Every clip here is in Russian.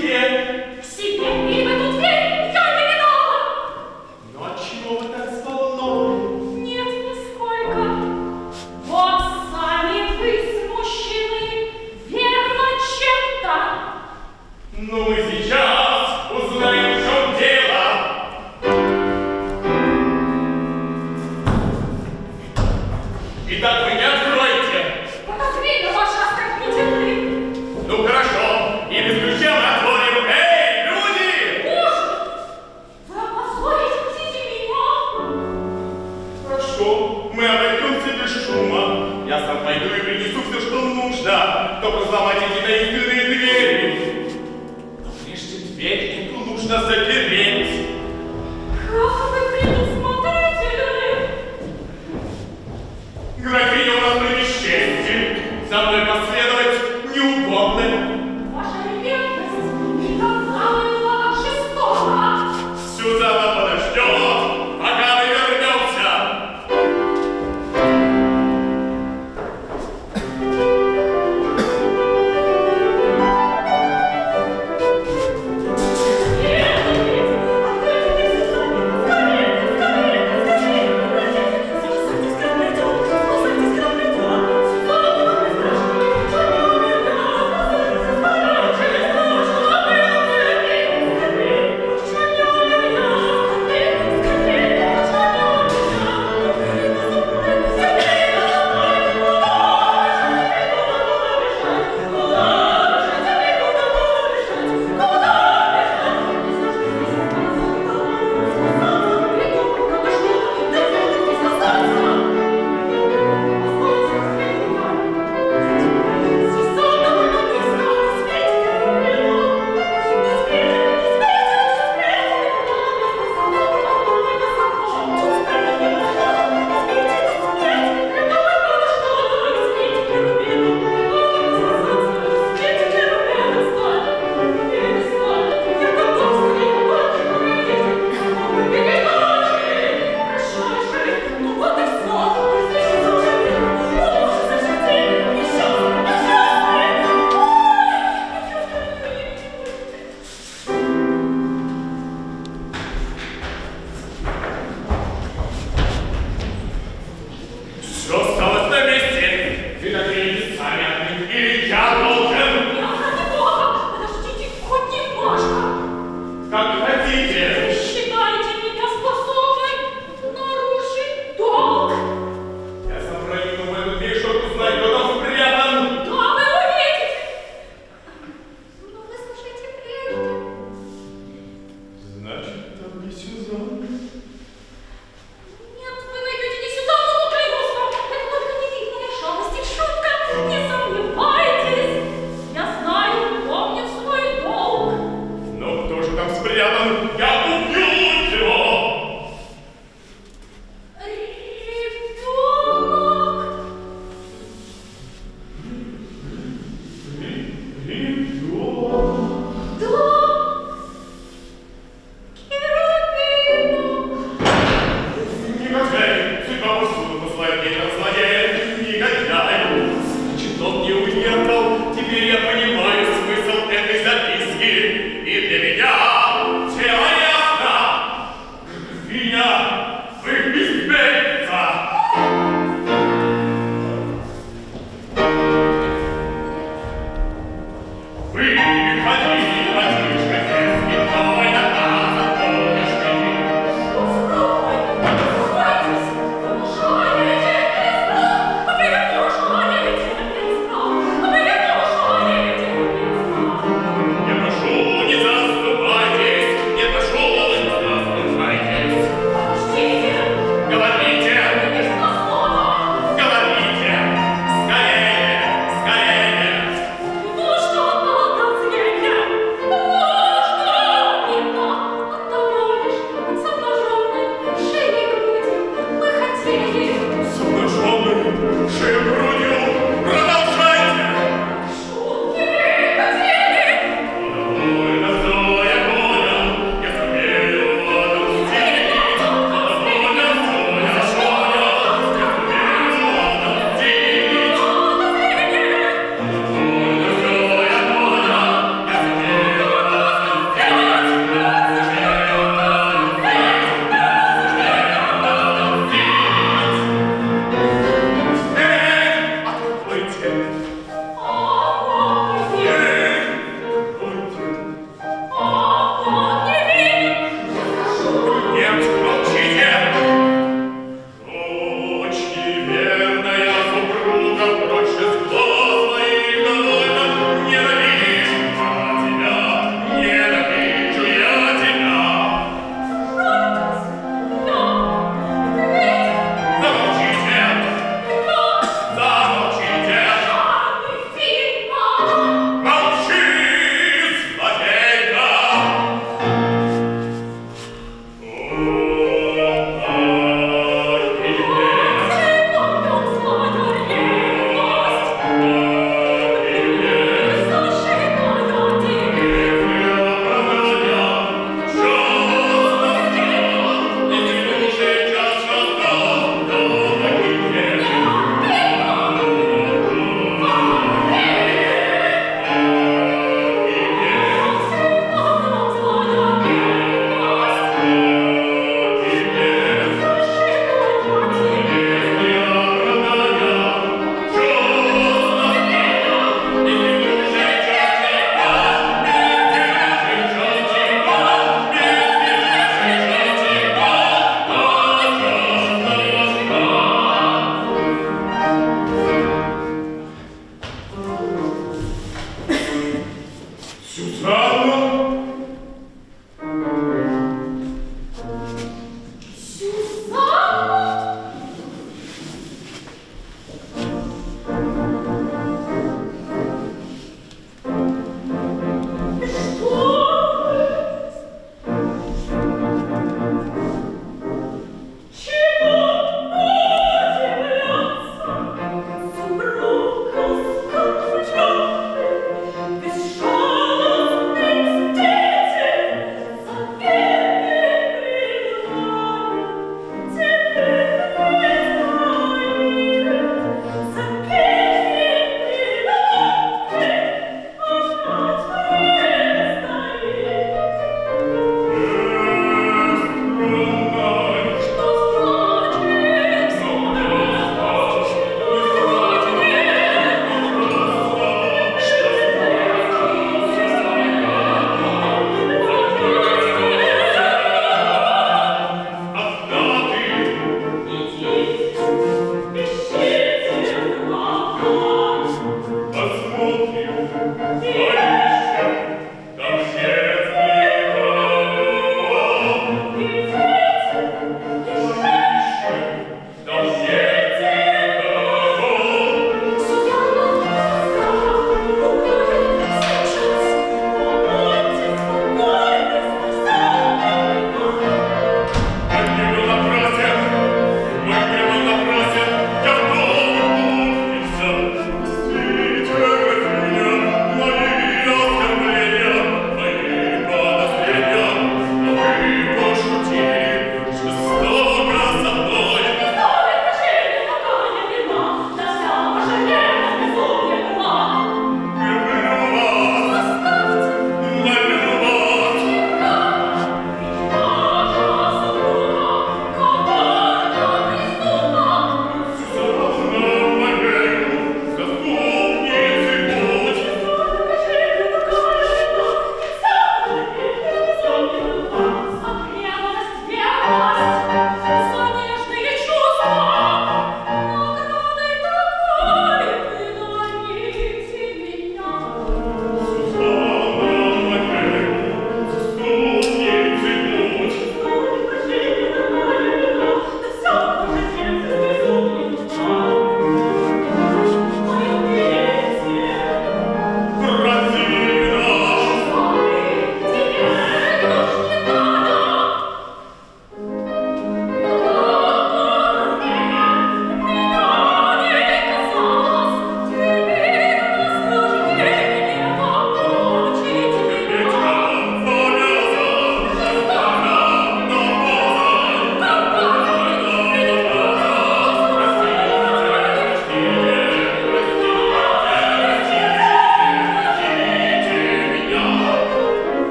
he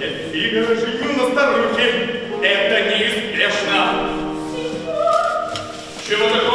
Я Фигаро женю на старухе. Это неизбежно. Чего? Чего такое?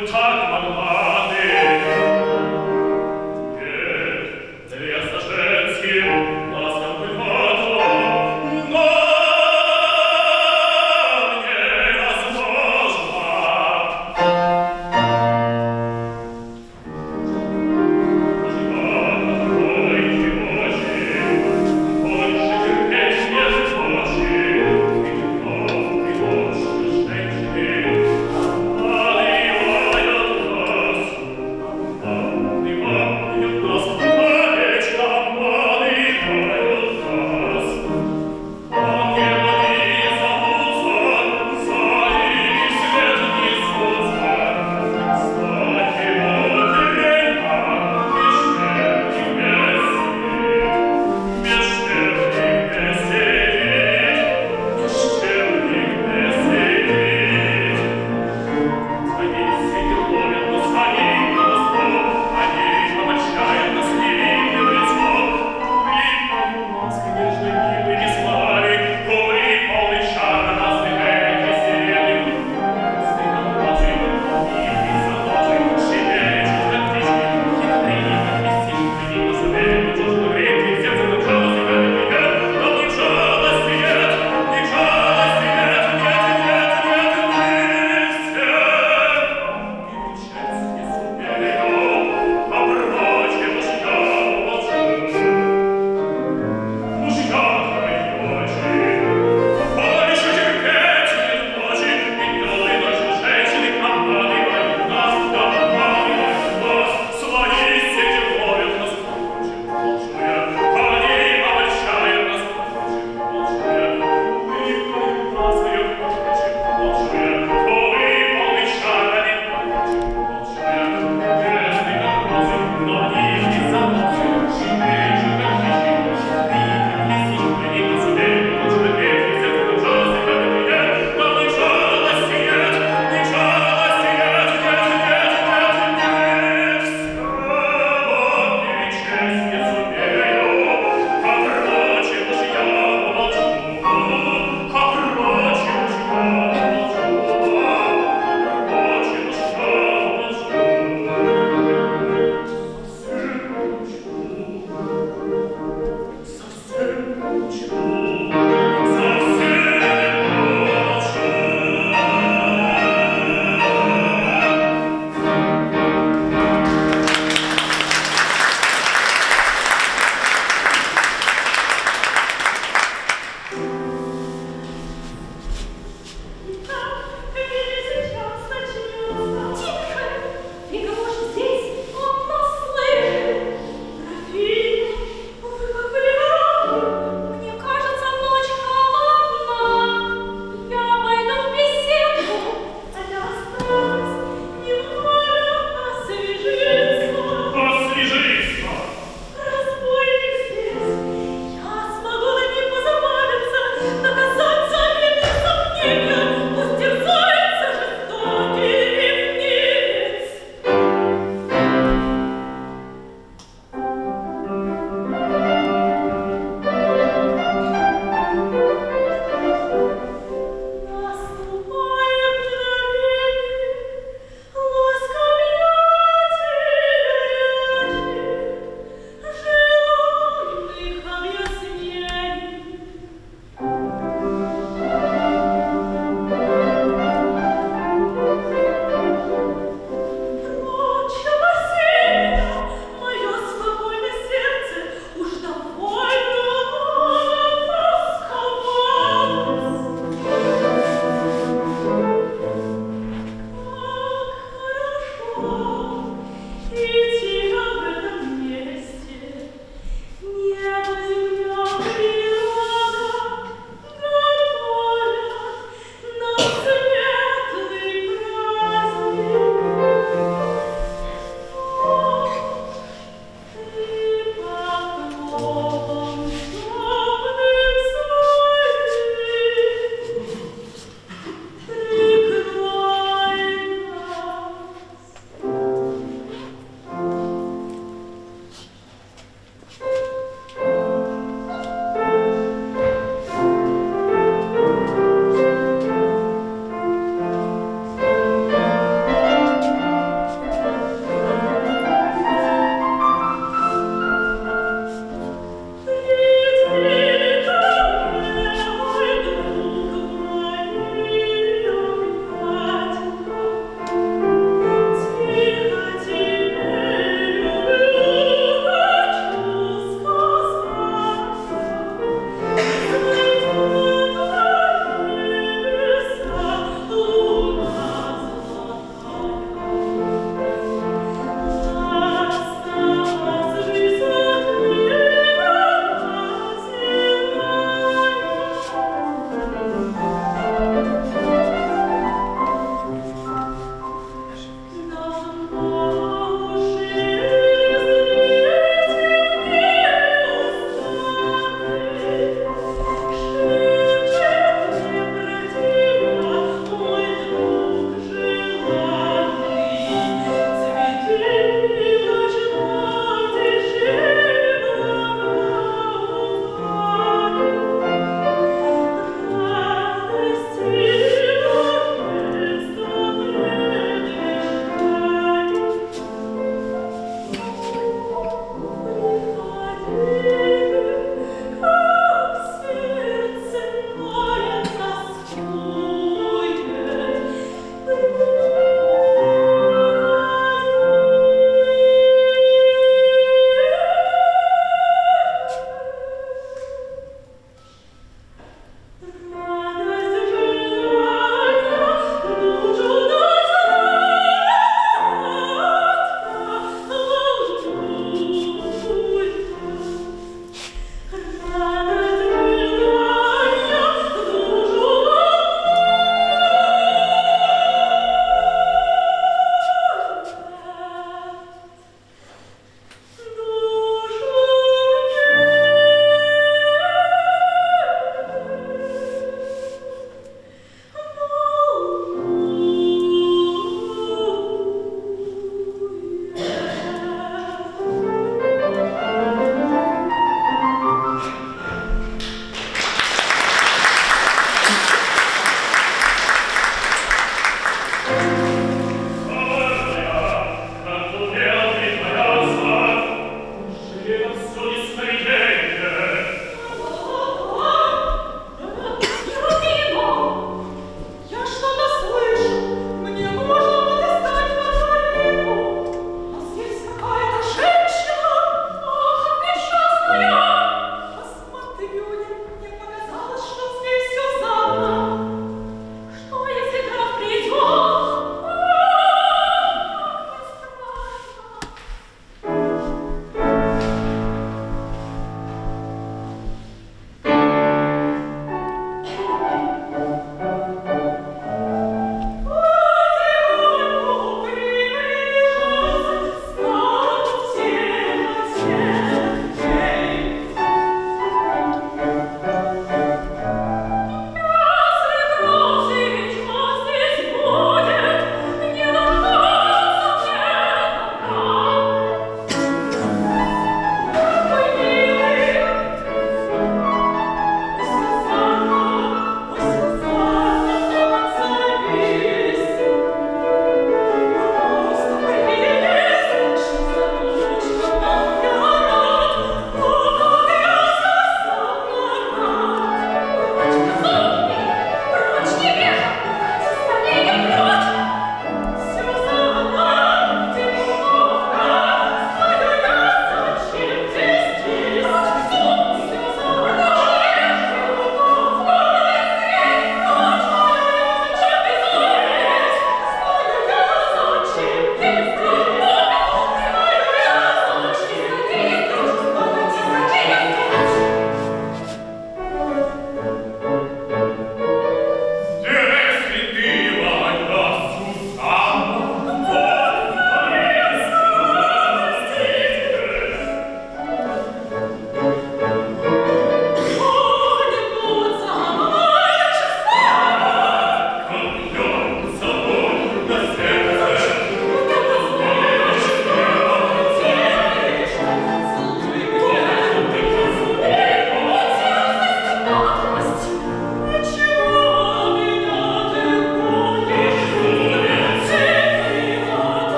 talk about the